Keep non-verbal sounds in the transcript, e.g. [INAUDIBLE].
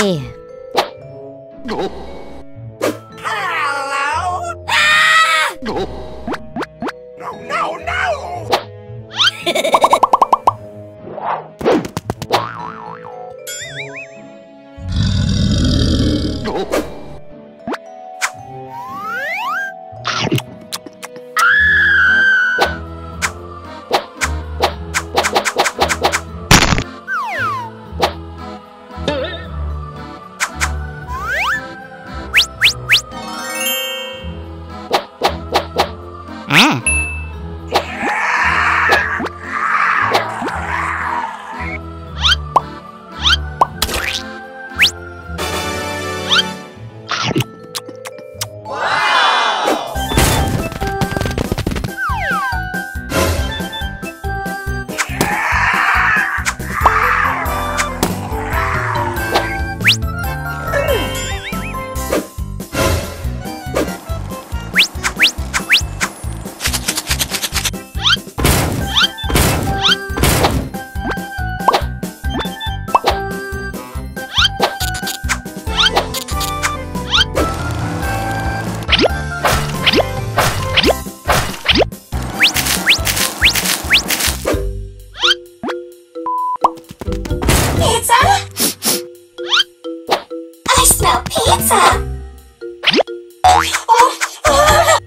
Hello? Ah! No, no, no! Oh! [LAUGHS] Ah. pizza! I smell pizza! Oh, oh, oh.